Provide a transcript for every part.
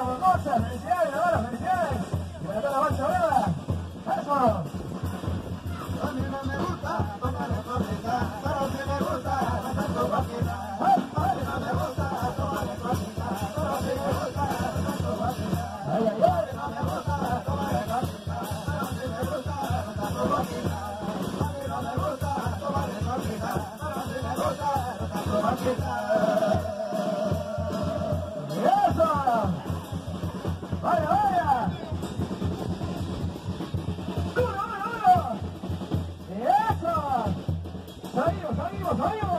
Boa noite, Godoyo!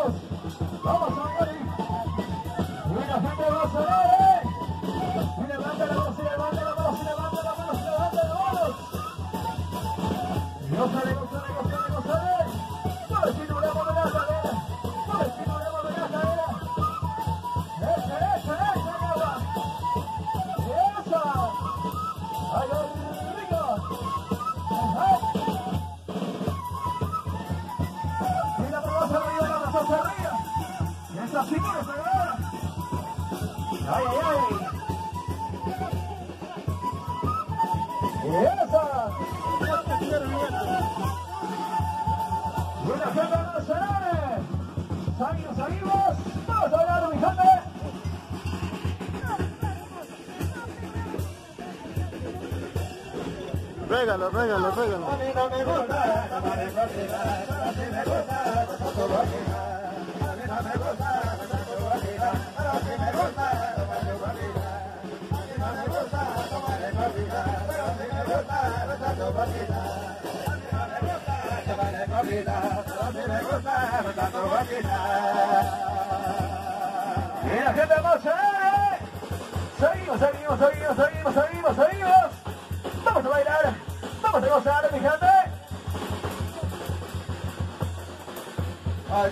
¡Esa! Buenas tardes, nacionales. Amigos, amigos, vamos a bailar, mi gente. Régalo, régalo, régalo. A mí no me gusta, no me gusta, no me gusta, no me gusta, no me me gusta. Mira, gente hermosa. Seguimos, seguimos, seguimos, seguimos, seguimos, seguimos. Vamos a bailar, vamos a gozar, mi gente. Ay,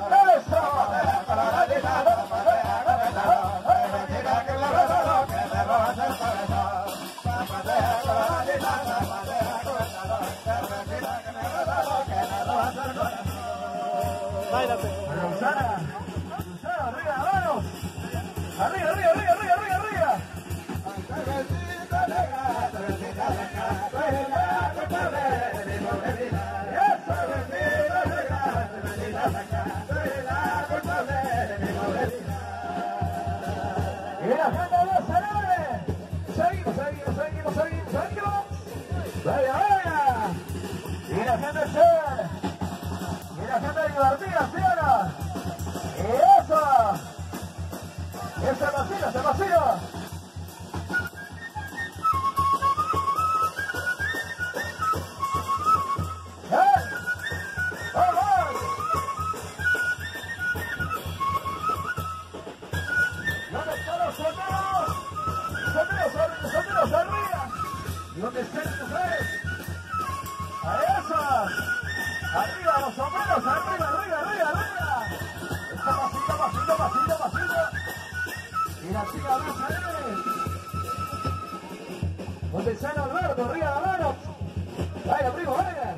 divertida, ¿sí no? ¡Eso! Vacío, vacío! donde estén las mujeres. A esas. Arriba, los sombreros, arriba, arriba, arriba, arriba. Está pasito, pasito, pasito, pasito. Y la eh. chica más Donde están Alberto, arriba la mano. Vaya, primo, vaya.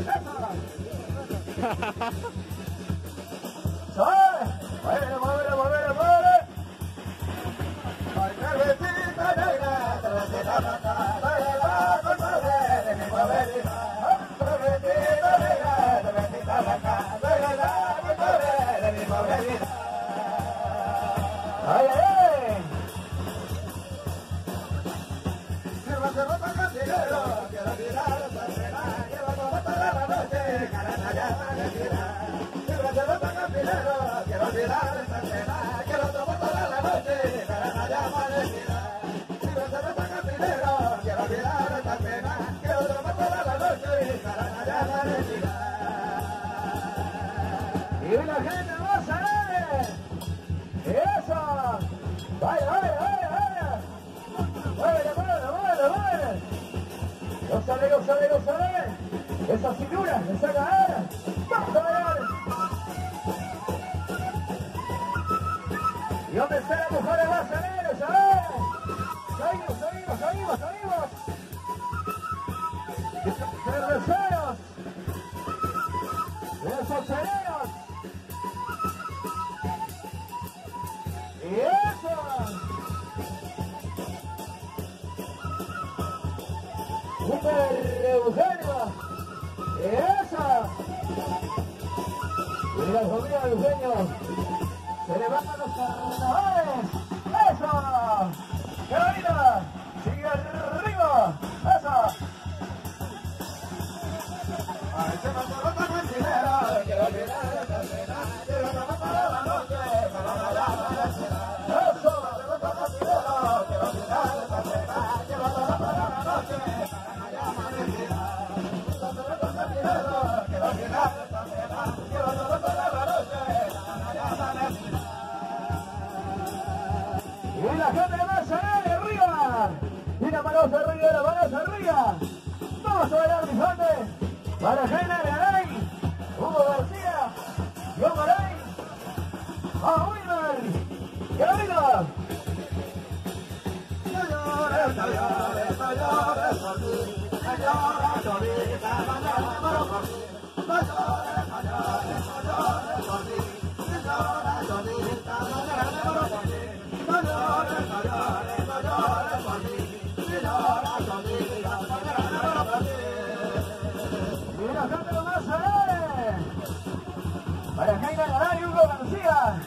Esa. ¡Sale! ¡Mueve, mueve, mueve, mueve! ¡Ay, Carmencita negra! ¡Te la ¡Ay, ay, cantinero, quiero tirar esta cena, lleva toda toda la noche, carana ya. Sirva cerveza cantinero, quiero tirar esta cena, quiero tomar toda la noche, quiero tirar Gózale, gózale, gózale. Esa cintura, esa cadera. ¿Y dónde están las mujeres alegres? A ver. Seguimos, seguimos, seguimos, seguimos. Cerveceros. Esos cereos. Y Super Eugenio. Y eso. Y la familia Eugenio. Se levantan los carnavales. Eso. Para Jaina Garay, Hugo García,